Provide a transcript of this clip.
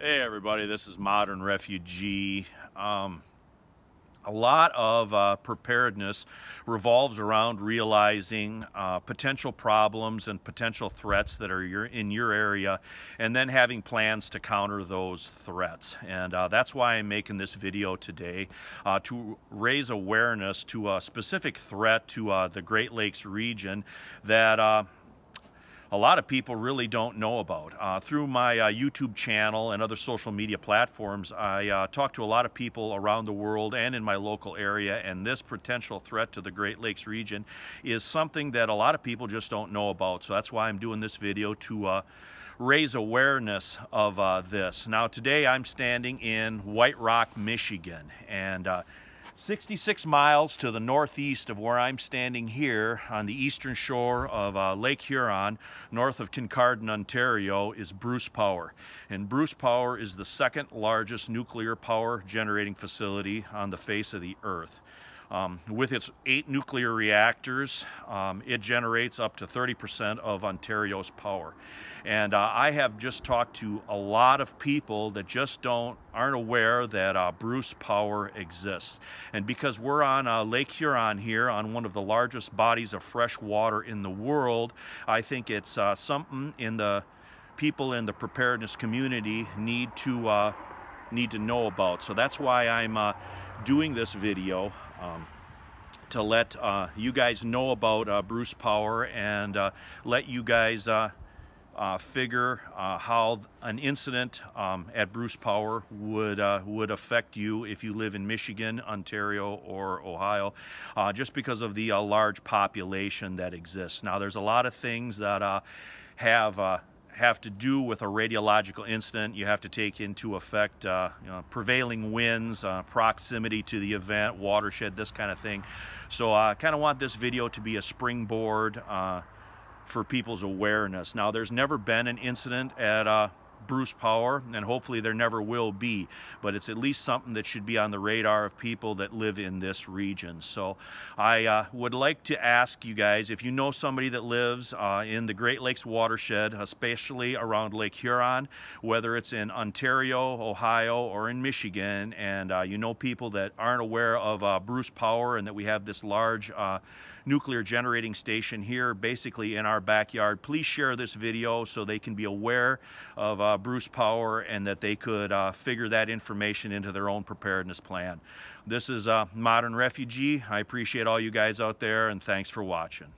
Hey everybody, this is Modern Refugee. Um, a lot of uh, preparedness revolves around realizing uh, potential problems and potential threats that are your, in your area and then having plans to counter those threats. And uh, that's why I'm making this video today uh, to raise awareness to a specific threat to uh, the Great Lakes region that uh, a lot of people really don't know about. Uh, through my uh, YouTube channel and other social media platforms, I uh, talk to a lot of people around the world and in my local area, and this potential threat to the Great Lakes region is something that a lot of people just don't know about. So that's why I'm doing this video to uh, raise awareness of uh, this. Now today I'm standing in White Rock, Michigan, and uh, 66 miles to the northeast of where I'm standing here on the eastern shore of uh, Lake Huron, north of Kincardine, Ontario, is Bruce Power. And Bruce Power is the second largest nuclear power generating facility on the face of the earth. Um, with its eight nuclear reactors, um, it generates up to 30% of Ontario's power. And uh, I have just talked to a lot of people that just don't aren't aware that uh, Bruce Power exists. And because we're on uh, Lake Huron here, on one of the largest bodies of fresh water in the world, I think it's uh, something in the people in the preparedness community need to uh, need to know about. So that's why I'm uh, doing this video um, to let uh, you guys know about uh, Bruce Power and uh, let you guys uh, uh, figure how an incident um, at Bruce Power would would affect you if you live in Michigan, Ontario, or Ohio, just because of the large population that exists. Now, there's a lot of things that have have to do with a radiological incident. You have to take into effect uh, you know, prevailing winds, uh, proximity to the event, watershed, this kind of thing. So I kind of want this video to be a springboard uh, for people's awareness. Now, there's never been an incident at uh, Bruce Power, and hopefully there never will be, but it's at least something that should be on the radar of people that live in this region. So I uh, would like to ask you guys, if you know somebody that lives uh, in the Great Lakes watershed, especially around Lake Huron, whether it's in Ontario, Ohio, or in Michigan, and uh, you know people that aren't aware of uh, Bruce Power and that we have this large uh, nuclear generating station here basically in our backyard, please share this video so they can be aware of uh, Bruce Power and that they could uh, figure that information into their own preparedness plan. This is uh, Modern Refugee. I appreciate all you guys out there and thanks for watching.